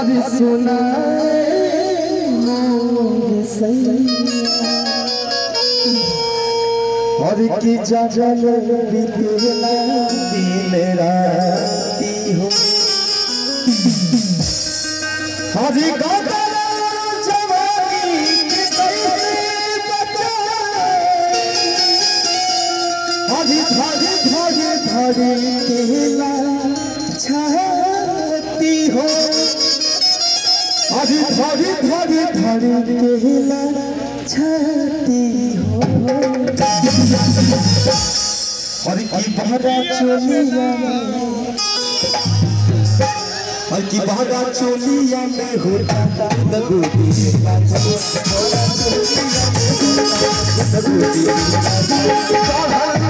अरे सुना और की जागल बीतेला दिन राती हो। हरी जवानी के कैसे बचाए। हरी धरी धरी धरी केला छाती हो हरी की बहरा चोलिया हर की बहरा चोलिया में होता दगोदी फागुन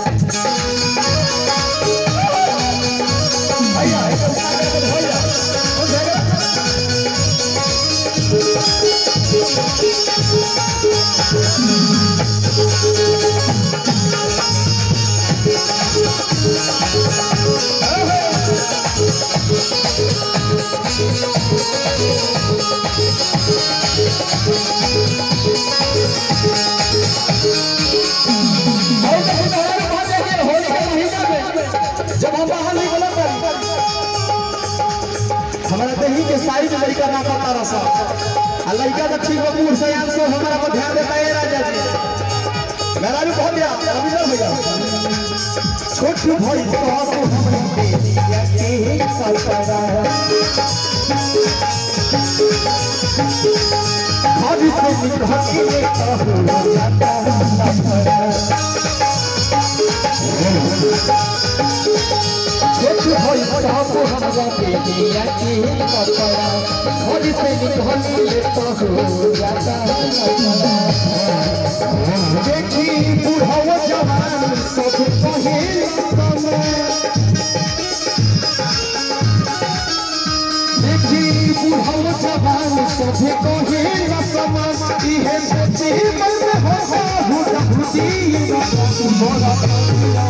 हमारा दही के साइड लड़का ना पता रहा आ लड़का तो ठीक है बूढ़ सयान से हमारा पर ध्यान देता है राजा जी। मेरा भी बहुत याद अभी ना भैया छोट भाई सास हमरे बेटिया के सलपरा घर से निकल के कहूँ जाता छोट भाई सास हमरा बेटिया के सलपरा घर से निकल के कहूँ जाता देखी बुढ़ावा जवान सब जवान सब कहे समय इहे सोची मन हो हो रहुदी मोरा भैया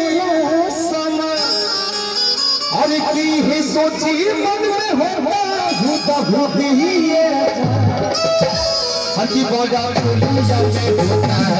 हर की ही सोची मन में होता होता तो होती ही है हर की बॉडा बोली जाते होता है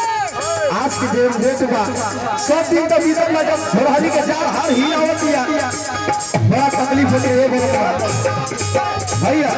आज के डेट डेट बा सब दिन तो बीतल ना जब भरहरी के चार हार ही आवत या बड़ा तकलीफ़ होती है भैया